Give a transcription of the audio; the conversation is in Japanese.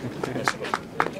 すいません。